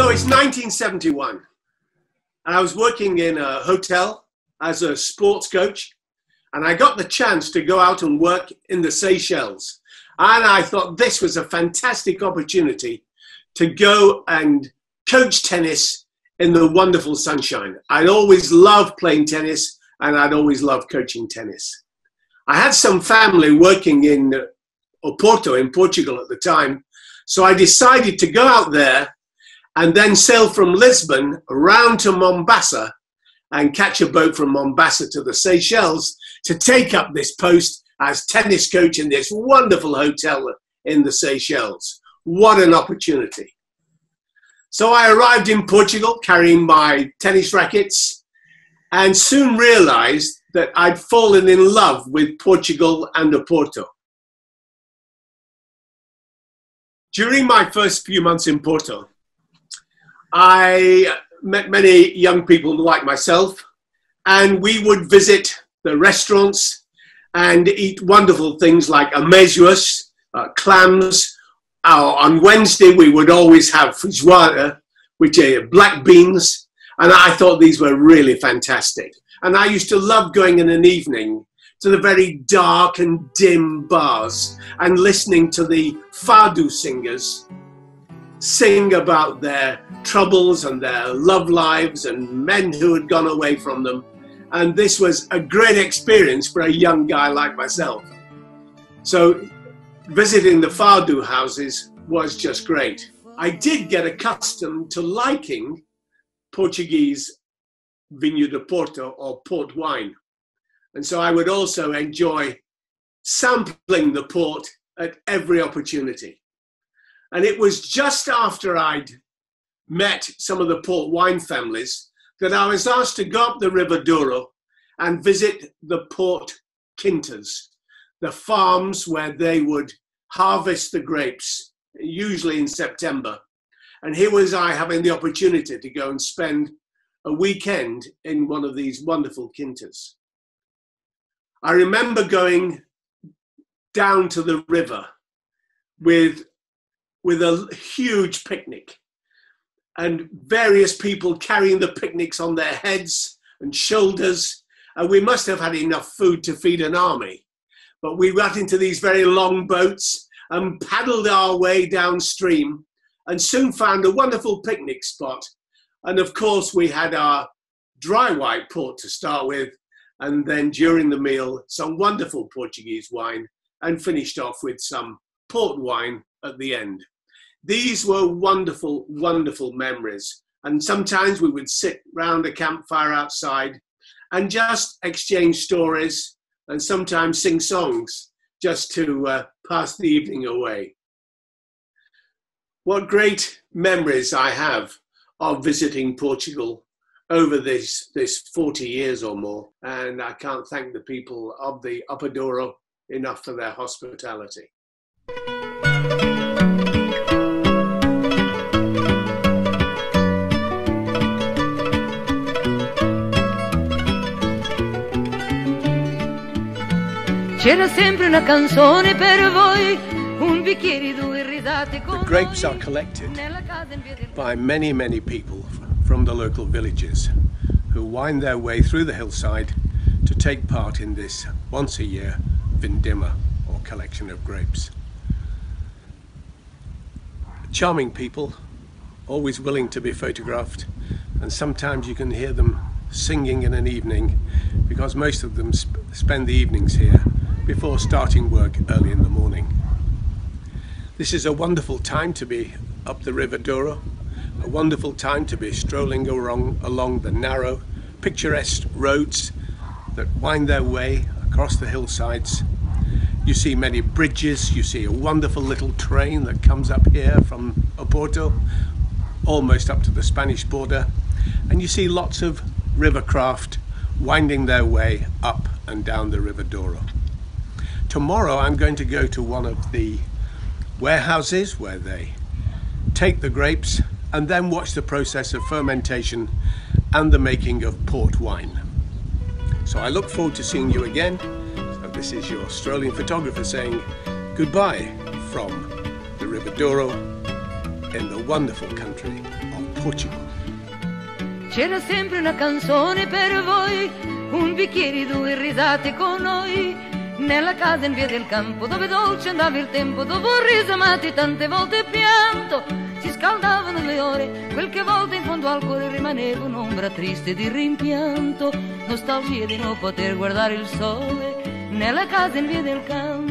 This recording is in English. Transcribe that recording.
So it's 1971, and I was working in a hotel as a sports coach, and I got the chance to go out and work in the Seychelles. And I thought this was a fantastic opportunity to go and coach tennis in the wonderful sunshine. I'd always loved playing tennis, and I'd always loved coaching tennis. I had some family working in Oporto in Portugal at the time, so I decided to go out there and then sail from Lisbon around to Mombasa and catch a boat from Mombasa to the Seychelles to take up this post as tennis coach in this wonderful hotel in the Seychelles. What an opportunity. So I arrived in Portugal carrying my tennis rackets and soon realized that I'd fallen in love with Portugal and Oporto. During my first few months in Porto, I met many young people like myself, and we would visit the restaurants and eat wonderful things like amêijoas, uh, clams. Uh, on Wednesday, we would always have feijoada, which are black beans, and I thought these were really fantastic. And I used to love going in an evening to the very dark and dim bars and listening to the fado singers sing about their troubles and their love lives and men who had gone away from them. And this was a great experience for a young guy like myself. So visiting the fado houses was just great. I did get accustomed to liking Portuguese Vinho de Porto or port wine. And so I would also enjoy sampling the port at every opportunity. And it was just after I'd met some of the port wine families that I was asked to go up the River Douro and visit the port quintas, the farms where they would harvest the grapes, usually in September. And here was I having the opportunity to go and spend a weekend in one of these wonderful quintas. I remember going down to the river with, with a huge picnic and various people carrying the picnics on their heads and shoulders. And we must have had enough food to feed an army. But we got into these very long boats and paddled our way downstream and soon found a wonderful picnic spot. And of course, we had our dry white port to start with, and then during the meal, some wonderful Portuguese wine, and finished off with some port wine at the end. These were wonderful, wonderful memories. And sometimes we would sit round a campfire outside and just exchange stories and sometimes sing songs just to uh, pass the evening away. What great memories I have of visiting Portugal over this, this 40 years or more. And I can't thank the people of the Upper Douro enough for their hospitality. C'era sempre una canzone per voi, un bicchiere, due risate con The grapes are collected by many, many people from the local villages who wind their way through the hillside to take part in this once a year vindima or collection of grapes. Charming people, always willing to be photographed and sometimes you can hear them singing in an evening because most of them sp spend the evenings here before starting work early in the morning. This is a wonderful time to be up the River Douro a wonderful time to be strolling along, along the narrow, picturesque roads that wind their way across the hillsides. You see many bridges, you see a wonderful little train that comes up here from Oporto, almost up to the Spanish border, and you see lots of river craft winding their way up and down the River Douro. Tomorrow I'm going to go to one of the warehouses where they take the grapes and then watch the process of fermentation and the making of port wine. So I look forward to seeing you again. So this is your strolling photographer saying goodbye from the River Douro in the wonderful country of Portugal. C'era sempre una canzone per voi, un bicchiere, due risate con noi. Nella casa in via del campo, dove dolce andava il tempo, dopo riso amati tante volte pianto, si scaldavano le ore, quel che volta in fondo al cuore rimaneva un'ombra triste di rimpianto, nostalgia di non poter guardare il sole, nella casa in via del campo